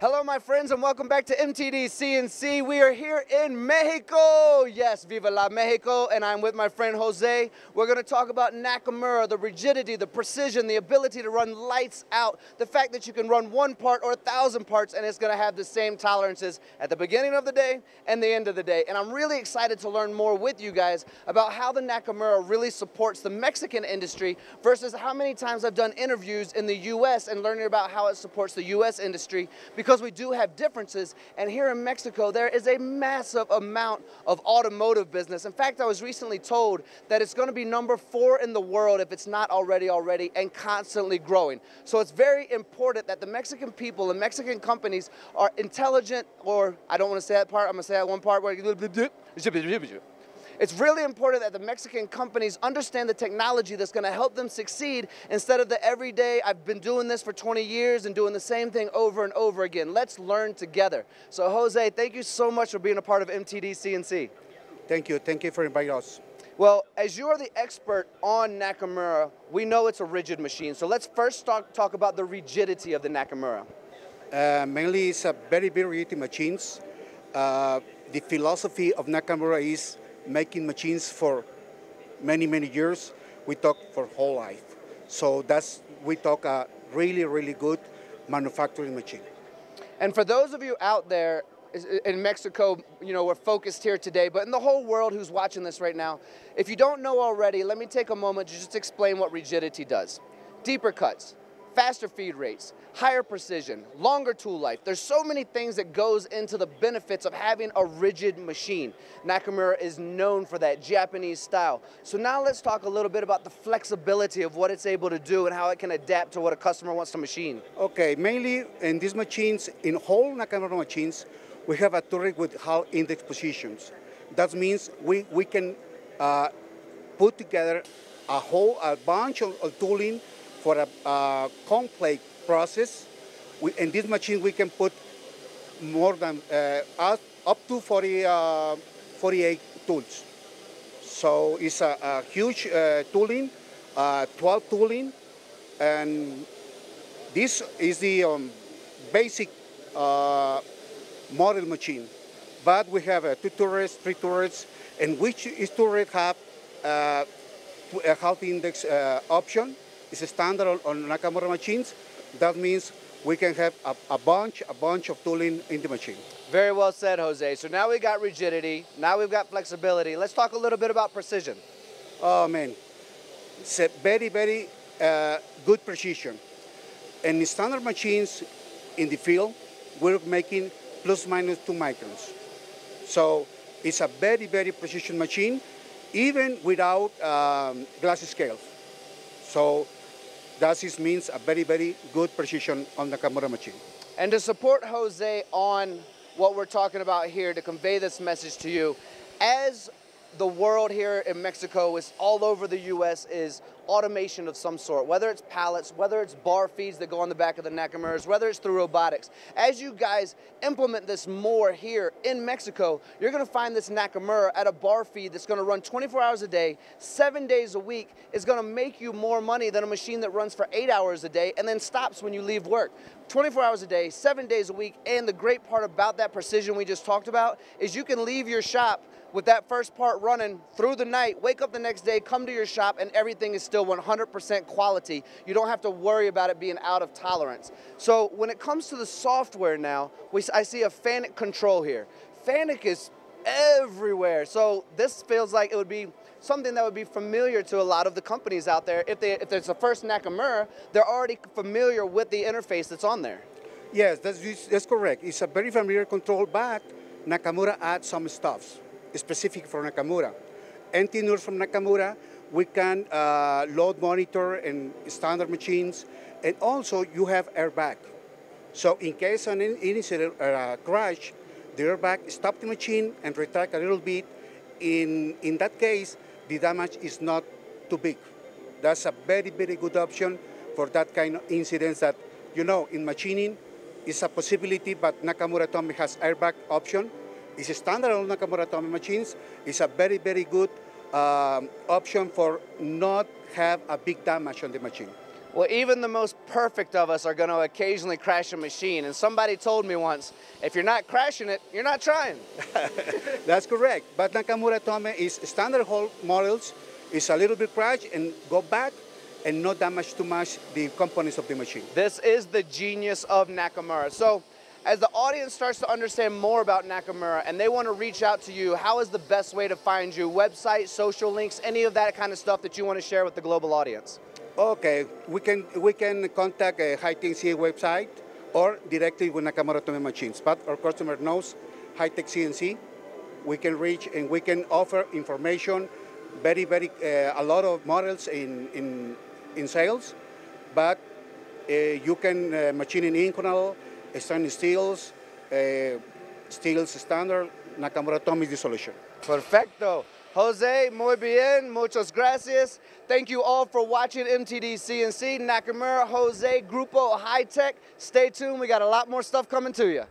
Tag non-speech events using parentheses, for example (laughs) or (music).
Hello, my friends, and welcome back to MTD CNC. We are here in Mexico. Yes, Viva la Mexico, and I'm with my friend Jose. We're going to talk about Nakamura, the rigidity, the precision, the ability to run lights out, the fact that you can run one part or a thousand parts, and it's going to have the same tolerances at the beginning of the day and the end of the day. And I'm really excited to learn more with you guys about how the Nakamura really supports the Mexican industry versus how many times I've done interviews in the U.S. and learning about how it supports the U.S. industry because we do have differences. And here in Mexico, there is a massive amount of automotive business. In fact, I was recently told that it's going to be number four in the world if it's not already already and constantly growing. So it's very important that the Mexican people and Mexican companies are intelligent, or I don't want to say that part, I'm going to say that one part where it's really important that the Mexican companies understand the technology that's going to help them succeed instead of the everyday, I've been doing this for 20 years and doing the same thing over and over again. Let's learn together. So, Jose, thank you so much for being a part of MTD CNC. Thank you. Thank you for inviting us. Well, as you are the expert on Nakamura, we know it's a rigid machine. So let's first talk, talk about the rigidity of the Nakamura. Uh, mainly, it's a very, very rigid machines. Uh, the philosophy of Nakamura is making machines for many, many years. We talk for whole life. So that's, we talk a really, really good manufacturing machine. And for those of you out there in Mexico, you know, we're focused here today, but in the whole world who's watching this right now, if you don't know already, let me take a moment to just explain what rigidity does. Deeper cuts, faster feed rates, higher precision, longer tool life. There's so many things that goes into the benefits of having a rigid machine. Nakamura is known for that Japanese style. So now let's talk a little bit about the flexibility of what it's able to do and how it can adapt to what a customer wants to machine. Okay, mainly in these machines, in whole Nakamura machines, we have a turret with Hall index positions. That means we, we can uh, put together a whole a bunch of, of tooling for a, a complex process. We, in this machine, we can put more than uh, up to 40, uh, 48 tools. So it's a, a huge uh, tooling, uh, 12 tooling, and this is the um, basic uh, model machine. But we have uh, two turrets, three turrets, and which is turret have a Hall index option is standard on, on Nakamura machines. That means we can have a, a, bunch, a bunch of tooling in the machine. Very well said, Jose. So now we got rigidity, now we've got flexibility. Let's talk a little bit about precision. Oh man, it's a very, very uh, good precision. And standard machines in the field, we're making plus minus two microns. So it's a very, very precision machine, even without um, glass scales. So that is means a very, very good precision on the Nakamura machine. And to support Jose on what we're talking about here, to convey this message to you, as the world here in Mexico is all over the U.S. is automation of some sort, whether it's pallets, whether it's bar feeds that go on the back of the Nakamuras, whether it's through robotics. As you guys implement this more here in Mexico, you're gonna find this Nakamura at a bar feed that's gonna run 24 hours a day, seven days a week, is gonna make you more money than a machine that runs for eight hours a day and then stops when you leave work. 24 hours a day, seven days a week, and the great part about that precision we just talked about is you can leave your shop with that first part running through the night, wake up the next day, come to your shop, and everything is still 100% quality. You don't have to worry about it being out of tolerance. So when it comes to the software now, we, I see a FANUC control here. FANUC is everywhere. So this feels like it would be something that would be familiar to a lot of the companies out there. If, they, if there's a first Nakamura, they're already familiar with the interface that's on there. Yes, that's, that's correct. It's a very familiar control, but Nakamura adds some stuffs specific for Nakamura. NT Nurse from Nakamura, we can uh, load monitor and standard machines, and also you have airbag. So in case of an incident or a crash, the airbag stops the machine and retract a little bit. In, in that case, the damage is not too big. That's a very, very good option for that kind of incidents that, you know, in machining, it's a possibility, but Nakamura Tome has airbag option. It's a standard on Nakamura Tome machines. It's a very, very good um, option for not have a big damage on the machine. Well, even the most perfect of us are going to occasionally crash a machine. And somebody told me once, if you're not crashing it, you're not trying. (laughs) That's correct. But Nakamura Tome is standard hull models, is a little bit crash and go back and not damage too much the components of the machine. This is the genius of Nakamura. So, as the audience starts to understand more about Nakamura and they want to reach out to you, how is the best way to find you? Website, social links, any of that kind of stuff that you want to share with the global audience? Okay, we can we can contact a High-Tech CNC website or directly with Nakamura Tome machines. But our customer knows High-Tech CNC. We can reach and we can offer information, very very uh, a lot of models in in in sales, but uh, you can uh, machine in Inconel, stainless steels, uh, steels standard. Nakamura Tome is the solution. Perfecto. Jose, muy bien, muchas gracias. Thank you all for watching MTD CNC, Nakamura, Jose, Grupo High Tech. Stay tuned, we got a lot more stuff coming to you.